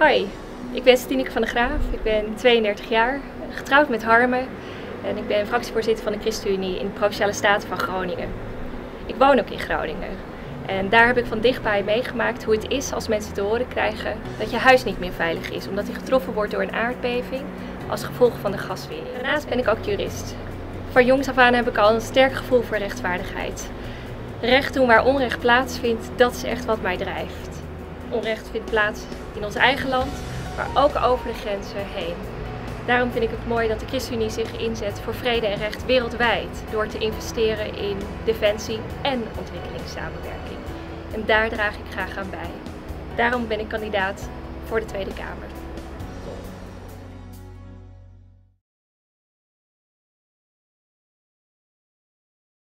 Hoi, ik ben Stineke van der Graaf. Ik ben 32 jaar, getrouwd met Harme en ik ben fractievoorzitter van de ChristenUnie in de Provinciale Staten van Groningen. Ik woon ook in Groningen en daar heb ik van dichtbij meegemaakt hoe het is als mensen te horen krijgen dat je huis niet meer veilig is omdat hij getroffen wordt door een aardbeving als gevolg van de gaswinning. Daarnaast ben ik ook jurist. Van jongs af aan heb ik al een sterk gevoel voor rechtvaardigheid. Recht doen waar onrecht plaatsvindt, dat is echt wat mij drijft. Onrecht vindt plaats in ons eigen land, maar ook over de grenzen heen. Daarom vind ik het mooi dat de ChristenUnie zich inzet voor vrede en recht wereldwijd door te investeren in defensie en ontwikkelingssamenwerking. En daar draag ik graag aan bij. Daarom ben ik kandidaat voor de Tweede Kamer.